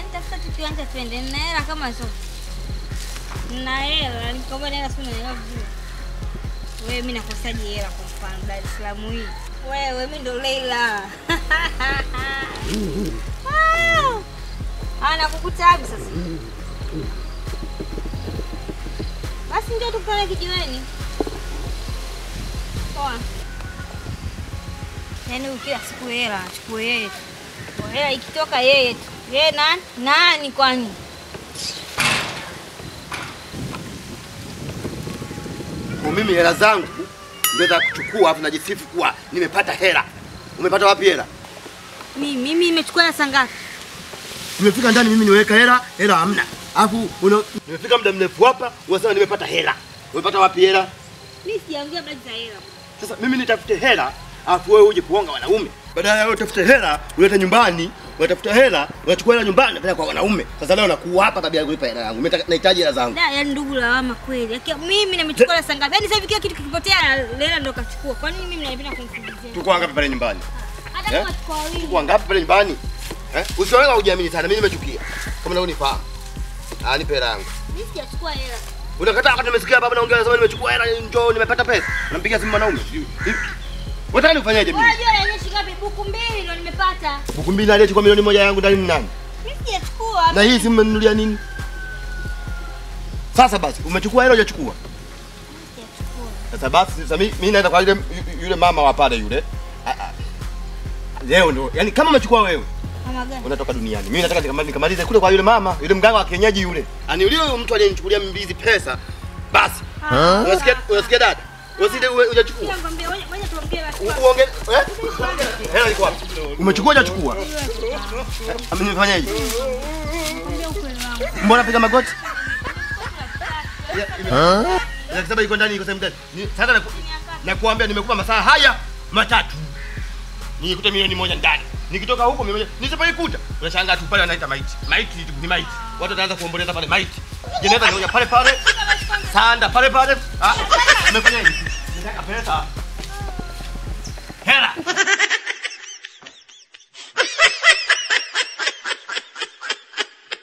yani tafuta tu kama zote, nina hela nikombana hela, si unaelewa vizuri wewe. Mimi nakosaje hela? Kwa mfano Dar es Salaam hii, wewe mimi ndo Leila anakukuta wapi sasa? Basi ndio tukutane kijiweni. Poa. Yaani kila siku hela achukue yeye hela ikitoka yeye tu yeye nani? Nani kwani? Kwa mimi hela zangu ndio kuchukua afu najisifu kuwa nimepata hela. Umepata wapi hela? Mimi mimi nimechukua hela sangapi? Nimefika ndani mimi niweka hela, hela hamna. Alafu una- nimefika muda mrefu hapa, unasema nimepata hela. Umepata wapi hela? Mimi sijaongea habari za hela. Sasa mimi nitafute hela, afu wewe uje kuonga wanaume. Badala ya wewe utafute hela, ulete nyumbani, unatafuta hela, unachukua hela nyumbani, unapeleka kwa wanaume. Sasa leo nakuwa hapa kabla ya kulipa hela yangu. Mimi nahitaji hela zangu. Da, yaani ndugu lawama kweli. Mimi nimechukua hela sangapi? Yaani sasa hivi kila kitu kikipotea hela ndo kachukua. Kwa nini mimi naipenda kumfukuzia? Tuko wangapi pale nyumbani? Hata Eh? kama tuko wawili. Tuko wangapi pale nyumbani? Eh? Usiwaona hujiamini sana, mimi nimechukia. Kama na unifahamu. Ah, nipe hela yangu. Mimi sijachukua hela. Unakataa wakati nimesikia baba naongea nasema nimechukua hela njoo nimepata pesa. Nampigia simu mwanaume. Unataka nifanyaje mimi? Unajua shilingi ngapi? Buku mbili ndo nimepata. Buku mbili aliyechukua milioni moja yangu ndani ni nani? Mimi sijachukua. Na hii simu umenunulia nini? Sasa basi, umechukua hilo hujachukua? Sijachukua. Sasa basi, sasa mimi mimi naenda kwa yule yule mama wa pale yule. Ah, ah. Leo ndo, yani kama umechukua wewe Mama gani? unatoka duniani. Mimi nataka nikamalize nikamalize kule kwa yule mama, yule mganga wa kienyeji yule. Ani yule mtu aliyenichukulia mbizi pesa. Basi. Unasikia unasikia dada? Usije hujachukua. Kila ngombe, ngoja ngoja tuongee basi. U- Uonge eh? Hela iko wapi? Umechukua hujachukua? Amenifanyaje? Mbona piga magoti? Na kisema iko ndani iko sehemu gani? Ni- Sasa naku- nakuambia nimekupa masaa haya matatu. Nikikuta milioni moja ndani. Nikitoka huko mimi. Nisipoikuta unashangaa tu pale wanaita maiti. Maiti ni- ni maiti. Watu wataanza kuomboleza pale maiti. Jeneza ni pale pale. Sanda pale pale. Ah, umefanya hivi. Nataka pesa.